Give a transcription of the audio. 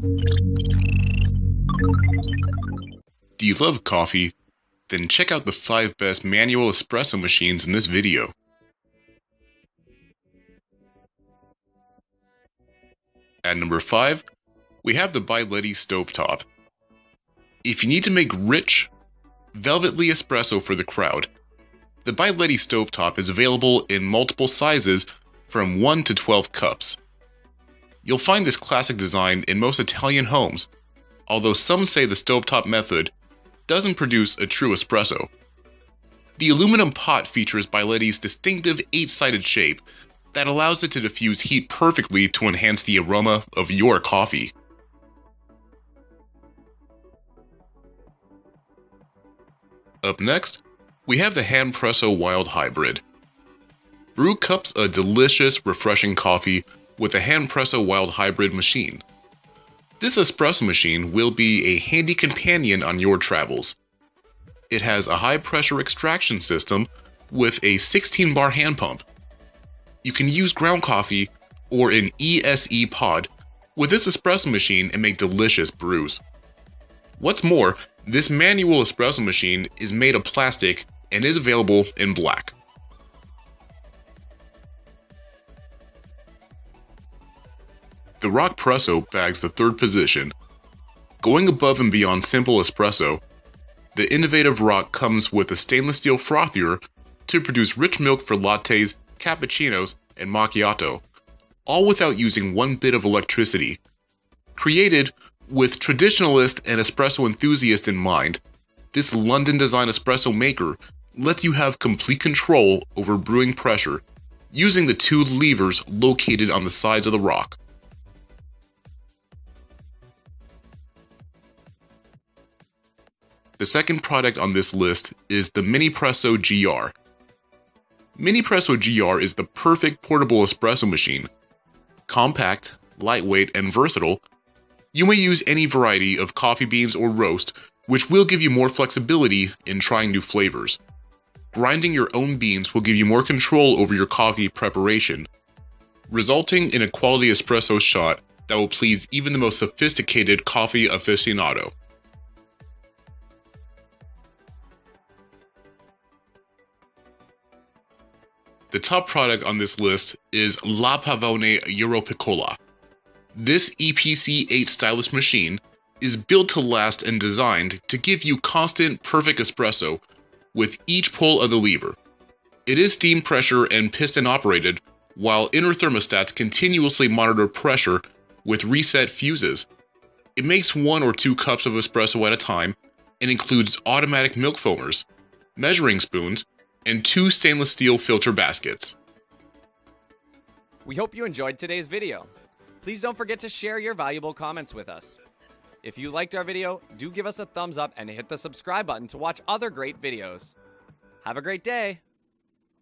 Do you love coffee? Then check out the 5 best manual espresso machines in this video. At number 5, we have the Bialetti Stovetop. If you need to make rich, velvetly espresso for the crowd, the Bialetti Stovetop is available in multiple sizes from 1 to 12 cups. You'll find this classic design in most Italian homes, although some say the stovetop method doesn't produce a true espresso. The aluminum pot features Bialetti's distinctive eight-sided shape that allows it to diffuse heat perfectly to enhance the aroma of your coffee. Up next, we have the Handpresso Wild Hybrid. Brew cups a delicious, refreshing coffee with a Handpresso Wild Hybrid machine. This espresso machine will be a handy companion on your travels. It has a high pressure extraction system with a 16 bar hand pump. You can use ground coffee or an ESE pod with this espresso machine and make delicious brews. What's more, this manual espresso machine is made of plastic and is available in black. The ROK Presso bags the third position. Going above and beyond simple espresso, the innovative ROK comes with a stainless steel frothier to produce rich milk for lattes, cappuccinos, and macchiato, all without using one bit of electricity. Created with traditionalist and espresso enthusiast in mind, this London design espresso maker lets you have complete control over brewing pressure using the two levers located on the sides of the ROK. The second product on this list is the Minipresso GR. Minipresso GR is the perfect portable espresso machine. Compact, lightweight, and versatile, you may use any variety of coffee beans or roast, which will give you more flexibility in trying new flavors. Grinding your own beans will give you more control over your coffee preparation, resulting in a quality espresso shot that will please even the most sophisticated coffee aficionado. The top product on this list is La Pavone Europiccola. This EPC 8 stylus machine is built to last and designed to give you constant, perfect espresso with each pull of the lever. It is steam pressure and piston operated, while inner thermostats continuously monitor pressure with reset fuses. It makes one or two cups of espresso at a time and includes automatic milk foamers, measuring spoons, and two stainless steel filter baskets. We hope you enjoyed today's video. Please don't forget to share your valuable comments with us. If you liked our video, do give us a thumbs up and hit the subscribe button to watch other great videos. Have a great day!